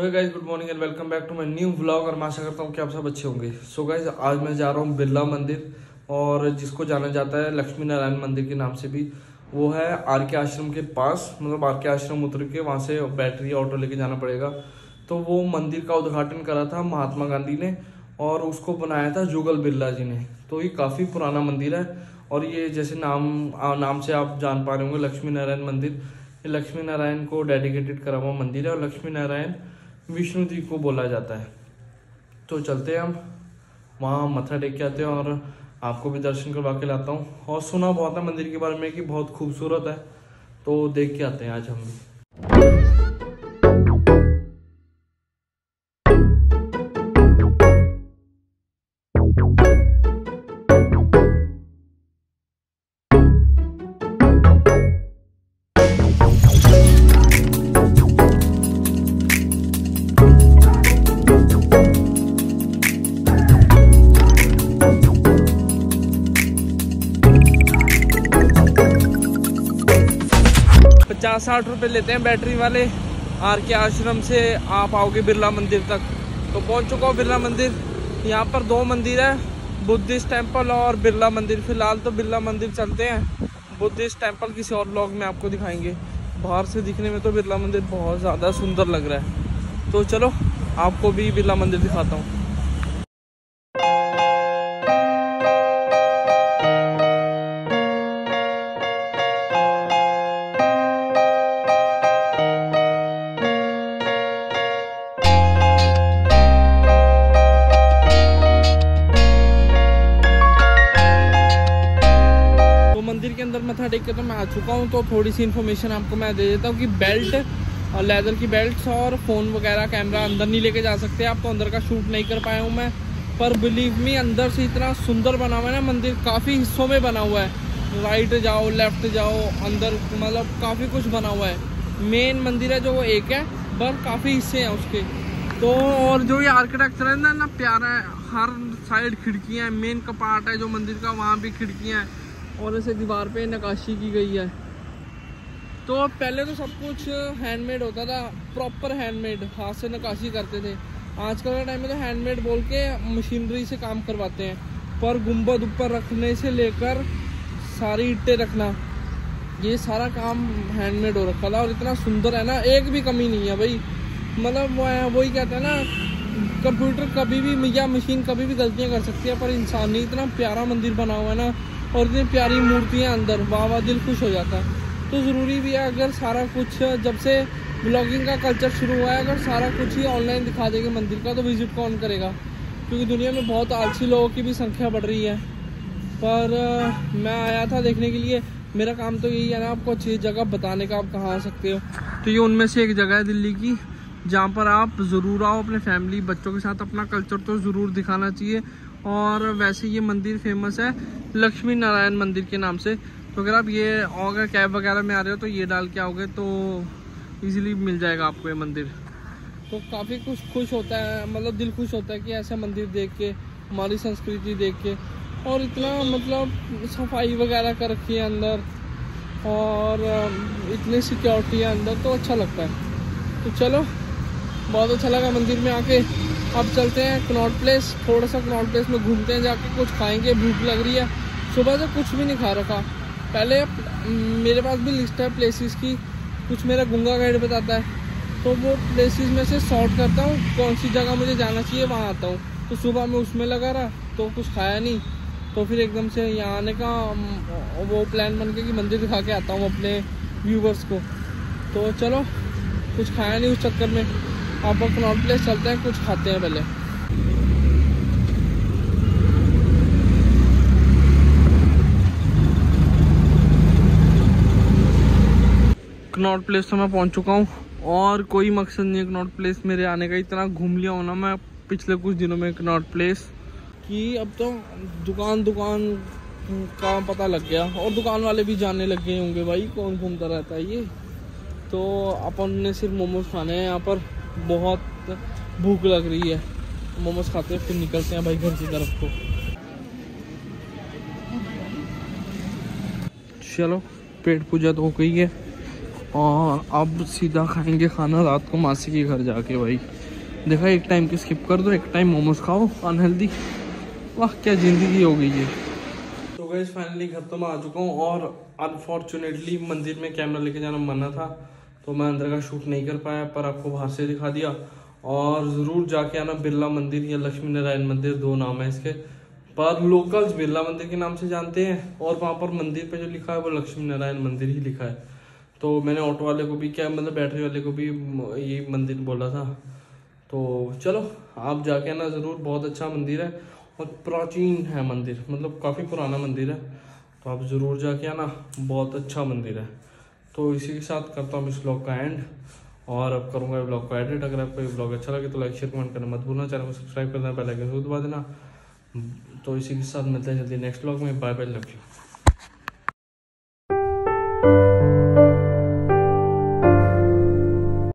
So guys good morning and welcome back to my new blog और मैं आशा करता हूँ कि आप सब अच्छे होंगे। सो so गाइज़ आज मैं जा रहा हूँ बिरला मंदिर और जिसको जाना जाता है लक्ष्मी नारायण मंदिर के नाम से भी। वो है आर के आश्रम के पास मतलब आर के आश्रम उतर के वहाँ से बैटरी ऑटो लेके जाना पड़ेगा। तो वो मंदिर का उद्घाटन करा था महात्मा गांधी ने और उसको बनाया था जुगल बिरला जी ने। तो ये काफ़ी पुराना मंदिर है और ये जैसे नाम नाम से आप जान पा रहे होंगे, लक्ष्मी नारायण मंदिर। लक्ष्मी नारायण को डेडिकेटेड करा हुआ मंदिर है और लक्ष्मी नारायण विष्णु जी को बोला जाता है। तो चलते हैं हम। वहाँ मत्था टेक के आते हैं और आपको भी दर्शन करवा के लाता हूँ। और सुना बहुत है मंदिर के बारे में कि बहुत खूबसूरत है। तो देख के आते हैं आज हम भी। पचास साठ रुपए लेते हैं बैटरी वाले। आर के आश्रम से आप आओगे बिरला मंदिर तक। तो पहुँच चुका हूँ बिरला मंदिर। यहाँ पर दो मंदिर है, बुद्धिस्ट टेंपल और बिरला मंदिर। फ़िलहाल तो बिरला मंदिर चलते हैं। बुद्धिस्ट टेंपल किसी और ब्लॉग में आपको दिखाएँगे। बाहर से दिखने में तो बिरला मंदिर बहुत ज़्यादा सुंदर लग रहा है। तो चलो, आपको भी बिरला मंदिर दिखाता हूँ। अंदर मत्था टेक के तो मैं आ चुका हूँ तो थोड़ी सी इन्फॉर्मेशन आपको मैं दे देता हूँ कि बेल्ट और लेदर की बेल्ट और फ़ोन वगैरह कैमरा अंदर नहीं लेके जा सकते आप तो अंदर का शूट नहीं कर पाया हूँ मैं। पर बिलीव मी अंदर से इतना सुंदर बना हुआ है ना, मंदिर काफ़ी हिस्सों में बना हुआ है। राइट जाओ लेफ़्ट जाओ, अंदर मतलब काफ़ी कुछ बना हुआ है। मेन मंदिर है जो वो एक है, पर काफ़ी हिस्से हैं उसके। तो और जो ये आर्किटेक्चर है ना ना प्यारा है, हर साइड खिड़कियाँ हैं मेन कपाट है जो मंदिर का, वहाँ भी खिड़कियाँ हैं। और ऐसे दीवार पे नकाशी की गई है। तो पहले तो सब कुछ हैंडमेड होता था प्रॉपर हैंडमेड हाथ से नकाशी करते थे। आजकल के टाइम में तो हैंडमेड बोल के मशीनरी से काम करवाते हैं। पर गुंबद ऊपर रखने से लेकर सारी ईंटें रखना, ये सारा काम हैंडमेड हो रखा था और इतना सुंदर है ना, एक भी कमी नहीं है भाई। मतलब वो वही कहते हैं ना कंप्यूटर कभी भी या मशीन कभी भी गलतियाँ कर सकती है, पर इंसान ने इतना प्यारा मंदिर बना हुआ है ना और इतनी प्यारी मूर्तियाँ अंदर वाह वाह दिल खुश हो जाता है। तो ज़रूरी भी है, अगर सारा कुछ, जब से ब्लॉगिंग का कल्चर शुरू हुआ है, अगर सारा कुछ ही ऑनलाइन दिखा देंगे मंदिर का तो विज़िट कौन करेगा? क्योंकि दुनिया में बहुत आलसी लोगों की भी संख्या बढ़ रही है। पर मैं आया था देखने के लिए। मेरा काम तो यही है ना, आपको अच्छी जगह बताने का, आप कहाँ आ सकते हो। तो ये उनमें से एक जगह है दिल्ली की, जहाँ पर आप ज़रूर आओ अपने फैमिली बच्चों के साथ अपना कल्चर तो ज़रूर दिखाना चाहिए। और वैसे ये मंदिर फ़ेमस है, लक्ष्मी नारायण मंदिर के नाम से। तो अगर आप ये अगर कैब वगैरह में आ रहे हो तो ये डाल के आओगे तो इजीली मिल जाएगा आपको ये मंदिर। तो काफ़ी कुछ खुश होता है मतलब दिल खुश होता है कि ऐसा मंदिर देख के, हमारी संस्कृति देख के। और इतना मतलब सफ़ाई वगैरह कर रखी है अंदर, और इतनी सिक्योरिटी है अंदर तो अच्छा लगता है। तो चलो, बहुत अच्छा लगा मंदिर में आके। अब चलते हैं कनॉट प्लेस थोड़ा सा कनॉट प्लेस में घूमते हैं, जाके कुछ खाएँगे, भूख लग रही है। सुबह से कुछ भी नहीं खा रखा। पहले मेरे पास भी लिस्ट है प्लेसेस की। कुछ मेरा गुंगा गाइड बताता है। तो वो प्लेसेस में से सॉर्ट करता हूँ, कौन सी जगह मुझे जाना चाहिए, वहाँ आता हूँ। तो सुबह में उसमें लगा रहा तो कुछ खाया नहीं। तो फिर एकदम से यहाँ आने का वो प्लान बन के कि मंदिर दिखा के आता हूँ अपने व्यूवर्स को। तो चलो, कुछ खाया नहीं उस चक्कर में। आप कनॉट प्लेस चलते हैं, कुछ खाते हैं पहले। कनॉट प्लेस तो मैं पहुँच चुका हूँ, और कोई मकसद नहीं है कनॉट प्लेस मेरे आने का। इतना घूम लिया हूँ ना मैं पिछले कुछ दिनों में कनॉट प्लेस कि अब तो दुकान दुकान का पता लग गया, और दुकान वाले भी जानने लग गए होंगे, भाई कौन घूमता रहता है ये? तो अपन ने सिर्फ़ मोमोज खाने हैं यहाँ पर। बहुत भूख लग रही है। मोमोज खाते हैं, फिर निकलते हैं भाई घर की तरफ़ को। चलो, पेट पूजा तो हो गई है। और अब सीधा खाएँगे खाना रात को मासी के घर जाके भाई। देखा, एक टाइम की स्किप कर दो, एक टाइम मोमोज खाओ अनहेल्दी वाह, क्या ज़िंदगी हो गई है तो गई फाइनली घर तो मैं आ चुका हूँ और अनफॉर्चुनेटली मंदिर में कैमरा लेके जाना मना था। तो मैं अंदर का शूट नहीं कर पाया, पर आपको बाहर से दिखा दिया। और ज़रूर जाके आना बिरला मंदिर या लक्ष्मी नारायण मंदिर, दो नाम है इसके। पर लोकल्स बिरला मंदिर के नाम से जानते हैं, और वहाँ पर मंदिर पे जो लिखा है वो लक्ष्मी नारायण मंदिर ही लिखा है। तो मैंने ऑटो वाले को भी क्या मतलब बैटरी वाले को भी ये मंदिर बोला था। तो चलो, आप जाके आना ज़रूर, बहुत अच्छा मंदिर है, और प्राचीन है मंदिर मतलब काफ़ी पुराना मंदिर है। तो आप ज़रूर जाके आना, बहुत अच्छा मंदिर है। तो इसी के साथ करता हूँ इस ब्लॉग का एंड और अब करूँगा ब्लॉग को एडिट अगर आपको ब्लॉग अच्छा लगे तो लाइक शेयर कमेंट करना मत भूलना। चैनल को सब्सक्राइब करना पहले आइकन दबा देना। तो इसी के साथ मिलते हैं जल्दी नेक्स्ट ब्लॉग में। Bye bye love you